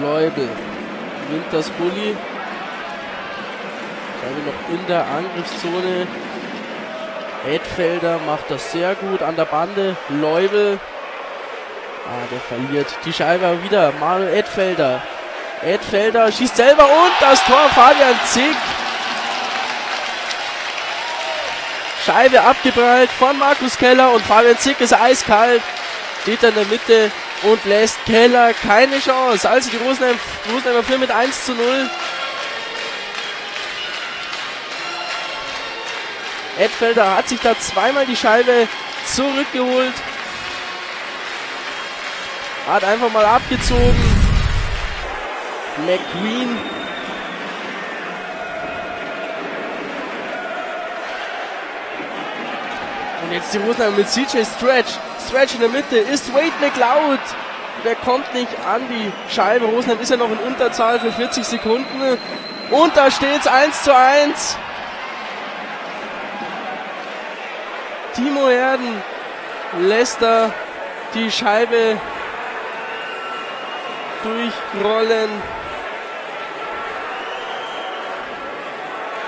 Leubel gewinnt das Bulli. Scheibe noch in der Angriffszone. Edfelder macht das sehr gut an der Bande. Leubel. Ah, der verliert die Scheibe wieder. Manuel Edfelder. Edfelder schießt selber und das Tor Fabian Zick. Scheibe abgeprallt von Markus Keller und Fabian Zick ist eiskalt. Steht in der Mitte und lässt Keller keine Chance. Also die Rosenheim, Rosenheimer führen mit 1 zu 0. Edfelder hat sich da zweimal die Scheibe zurückgeholt. Hat einfach mal abgezogen. McQueen. Und jetzt die Rosenheimer mit CJ Stretch. Stretch in der Mitte ist Wade McLeod. Der kommt nicht an die Scheibe. Rosenheim ist ja noch in Unterzahl für 40 Sekunden. Und da steht es 1 zu 1. Timo Herden lässt da die Scheibe durchrollen.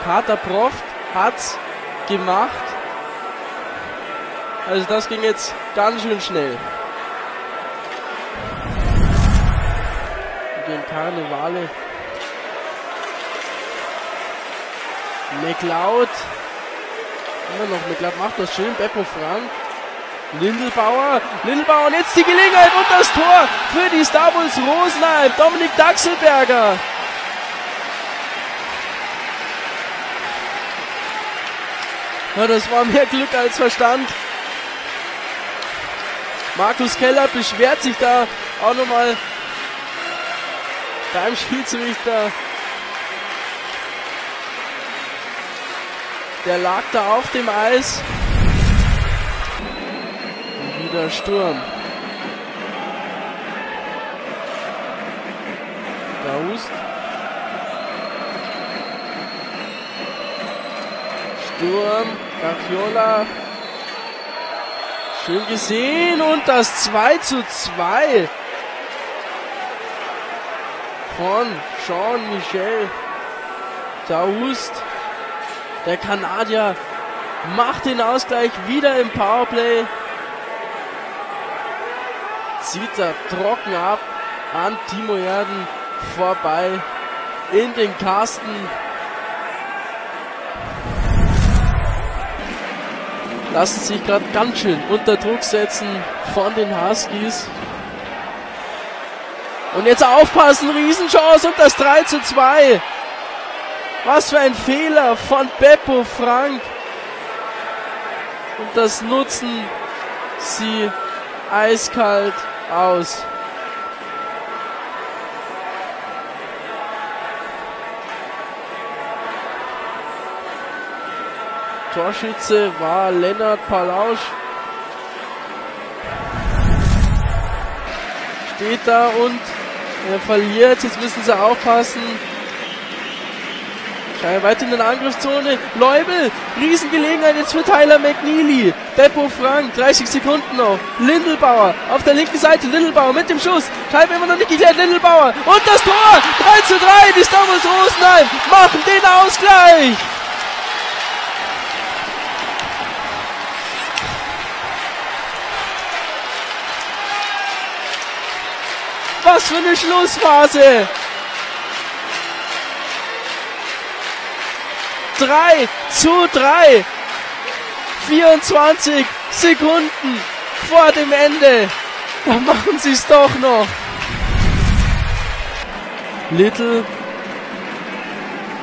Kater Proft hat's gemacht. Also das ging jetzt ganz schön schnell. Den Karnevale. McLeod. Immer noch, McLeod macht das schön. Beppo Frank. Lindelbauer, Lindelbauer und jetzt die Gelegenheit und das Tor für die Star Bulls Rosenheim. Dominik Daxelberger. Ja, das war mehr Glück als Verstand. Markus Keller beschwert sich da auch nochmal beim Schiedsrichter. Der lag da auf dem Eis. Und wieder Sturm. Daust. Sturm. Cacchiola. Schön gesehen und das 2 zu 2 von Jean-Michel Daoust. Der Kanadier macht den Ausgleich wieder im Powerplay. Zieht er trocken ab an Timo Erden vorbei in den Kasten. Lassen sich gerade ganz schön unter Druck setzen von den Huskies. Und jetzt aufpassen, Riesenchance und das 3 zu 2. Was für ein Fehler von Beppo Frank. Und das nutzen sie eiskalt aus. Torschütze war Lennart Palausch. Steht da und er verliert. Jetzt müssen sie aufpassen. Scheibe weiter in der Angriffszone. Leubel, Riesengelegenheit jetzt für Tyler McNeely. Beppo Frank, 30 Sekunden noch. Lindelbauer auf der linken Seite. Lindelbauer mit dem Schuss. Scheibe immer noch nicht geklärt. Lindelbauer und das Tor. 3 zu 3. Die Stammes Rosenheim machen den Ausgleich. Was für eine Schlussphase! 3 zu 3. 24 Sekunden vor dem Ende. Da machen sie es doch noch. Little.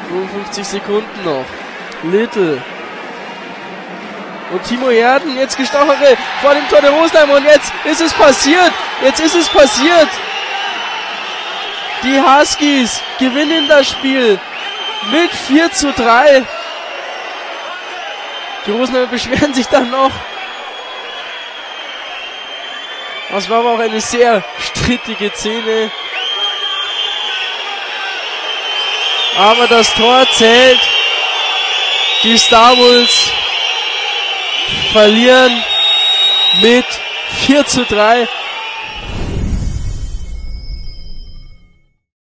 55 Sekunden noch. Little. Und Timo Herden jetzt gestochere vor dem Tor der Rosenheim. Und jetzt ist es passiert. Jetzt ist es passiert. Die Huskies gewinnen das Spiel mit 4 zu 3. Die Rosenheimer beschweren sich dann noch. Das war aber auch eine sehr strittige Szene. Aber das Tor zählt. Die Star Wolves verlieren mit 4 zu 3